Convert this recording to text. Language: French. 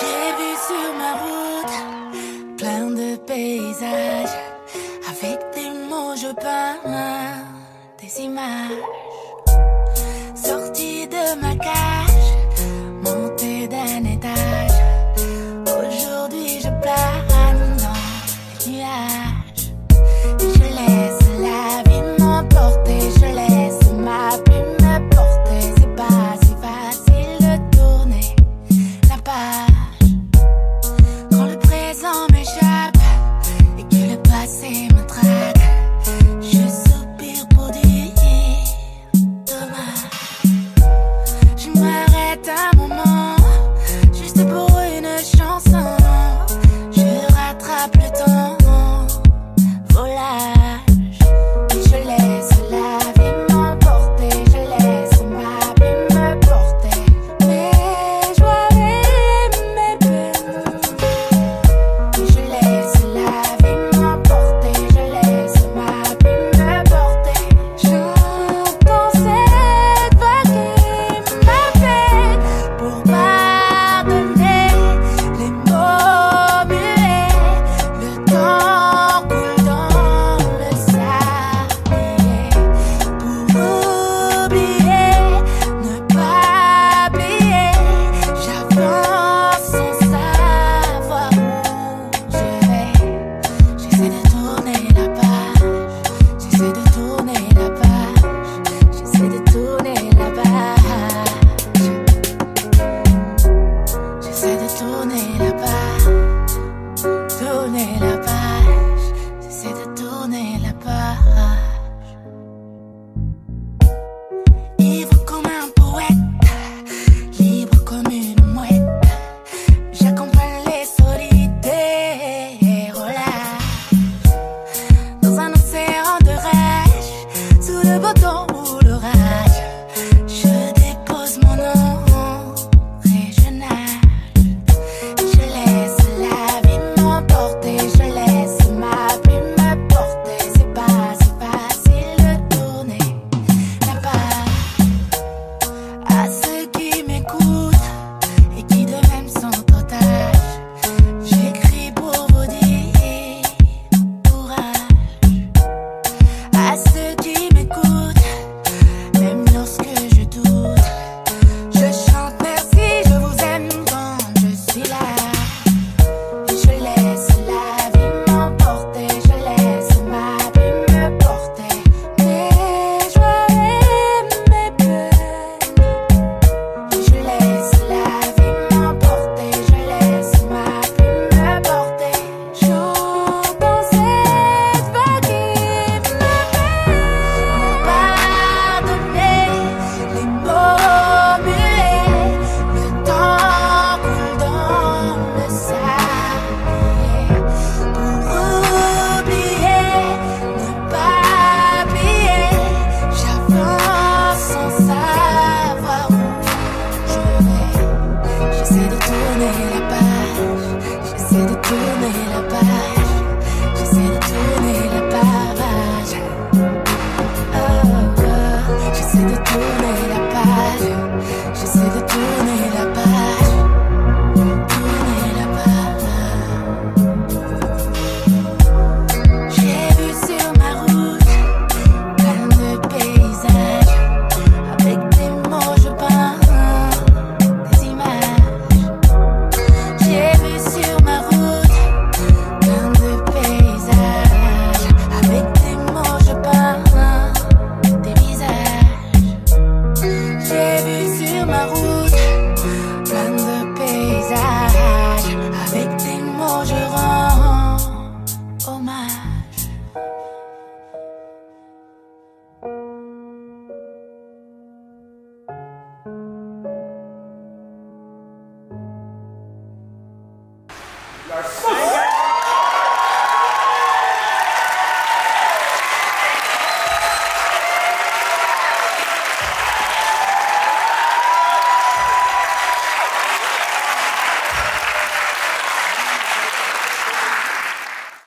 J'ai vu sur ma route plein de paysages. Avec des mots, je peins des images. Sorti de ma cage irresistible You